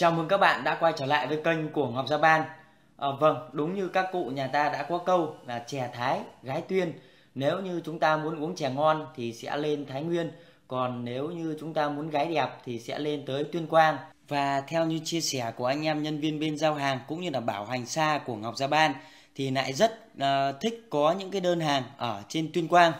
Chào mừng các bạn đã quay trở lại với kênh của Ngọc Gia Ban. À, vâng, đúng như các cụ nhà ta đã có câu là chè Thái, gái Tuyên. Nếu như chúng ta muốn uống chè ngon thì sẽ lên Thái Nguyên, còn nếu như chúng ta muốn gái đẹp thì sẽ lên tới Tuyên Quang. Và theo như chia sẻ của anh em nhân viên bên giao hàng cũng như là bảo hành xa của Ngọc Gia Ban thì lại rất uh, thích có những cái đơn hàng ở trên Tuyên Quang.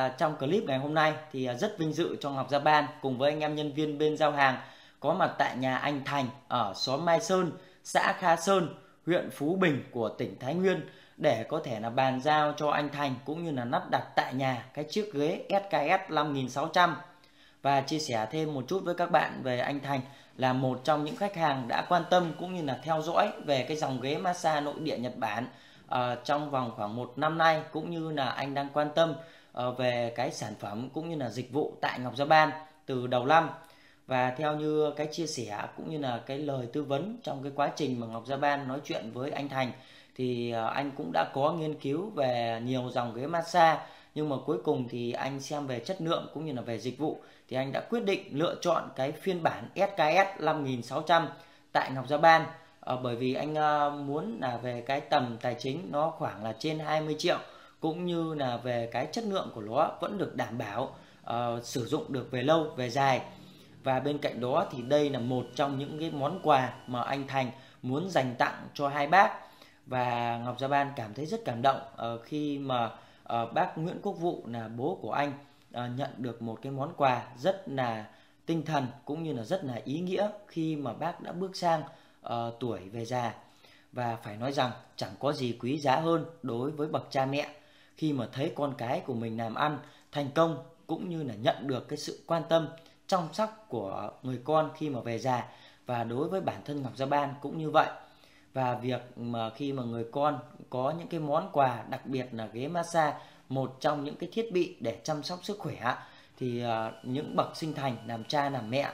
À, trong clip ngày hôm nay thì à, rất vinh dự cho Ngọc Gia Ban cùng với anh em nhân viên bên giao hàng có mặt tại nhà anh Thành ở xóm Mai Sơn, xã Kha Sơn, huyện Phú Bình của tỉnh Thái Nguyên để có thể là bàn giao cho anh Thành cũng như là lắp đặt tại nhà cái chiếc ghế SKS 5600 và chia sẻ thêm một chút với các bạn về anh Thành là một trong những khách hàng đã quan tâm cũng như là theo dõi về cái dòng ghế massage nội địa Nhật Bản uh, trong vòng khoảng một năm nay cũng như là anh đang quan tâm. Ờ, về cái sản phẩm cũng như là dịch vụ tại Ngọc Gia Ban từ đầu năm. Và theo như cái chia sẻ cũng như là cái lời tư vấn trong cái quá trình mà Ngọc Gia Ban nói chuyện với anh Thành, thì ờ, anh cũng đã có nghiên cứu về nhiều dòng ghế massage, nhưng mà cuối cùng thì anh xem về chất lượng cũng như là về dịch vụ thì anh đã quyết định lựa chọn cái phiên bản SKS 5600 tại Ngọc Gia Ban. Ờ, bởi vì anh muốn là về cái tầm tài chính nó khoảng là trên 20 triệu cũng như là về cái chất lượng của nó vẫn được đảm bảo uh, sử dụng được về lâu về dài. Và bên cạnh đó thì đây là một trong những cái món quà mà anh Thành muốn dành tặng cho hai bác. Và Ngọc Gia Ban cảm thấy rất cảm động uh, khi mà uh, bác Nguyễn Quốc Vụ là bố của anh uh, nhận được một cái món quà rất là tinh thần cũng như là rất là ý nghĩa khi mà bác đã bước sang uh, tuổi về già. Và phải nói rằng chẳng có gì quý giá hơn đối với bậc cha mẹ khi mà thấy con cái của mình làm ăn thành công cũng như là nhận được cái sự quan tâm chăm sóc của người con khi mà về già và đối với bản thân Ngọc Gia Ban cũng như vậy. Và việc mà khi mà người con có những cái món quà đặc biệt là ghế massage một trong những cái thiết bị để chăm sóc sức khỏe thì uh, những bậc sinh thành làm cha làm mẹ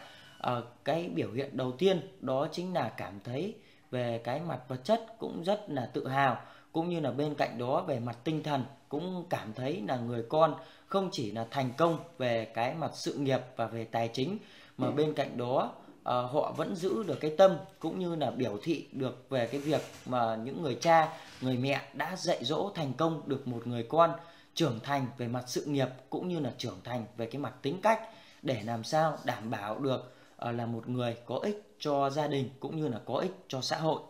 uh, cái biểu hiện đầu tiên đó chính là cảm thấy về cái mặt vật chất cũng rất là tự hào cũng như là bên cạnh đó về mặt tinh thần cũng cảm thấy là người con không chỉ là thành công về cái mặt sự nghiệp và về tài chính mà bên cạnh đó uh, họ vẫn giữ được cái tâm cũng như là biểu thị được về cái việc mà những người cha người mẹ đã dạy dỗ thành công được một người con trưởng thành về mặt sự nghiệp cũng như là trưởng thành về cái mặt tính cách để làm sao đảm bảo được uh, là một người có ích cho gia đình cũng như là có ích cho xã hội.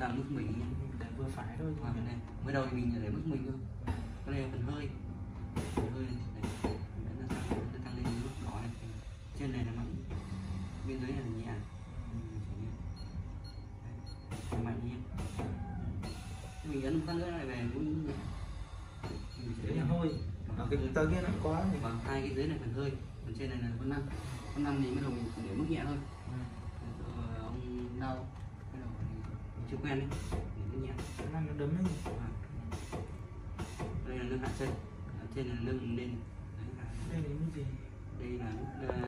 Đang vừa thôi bên này. Mới đầu thì mình để mức mình thôi. Cái này phần hơi. Phần hơi này đấy nó tăng nó tăng lên mức đỏ này. Trên này là mạnh bên dưới là nhẹ. Đấy, mạnh nhé mình ấn một phát nữa lại về cũng đấy là hơi. Ở cái tơ kia nó quá thì hai cái dưới này phần hơi. Phần trên này là phần năm. Phần năm thì mới đầu mình để mức nhẹ thôi. Ừ. ông đau cái đầu mình chưa quen đấy nhẹ nó nó đấm ấy À. đây là nâng hạ chân trên là nâng lên đây là cái gì? Đây là ờ,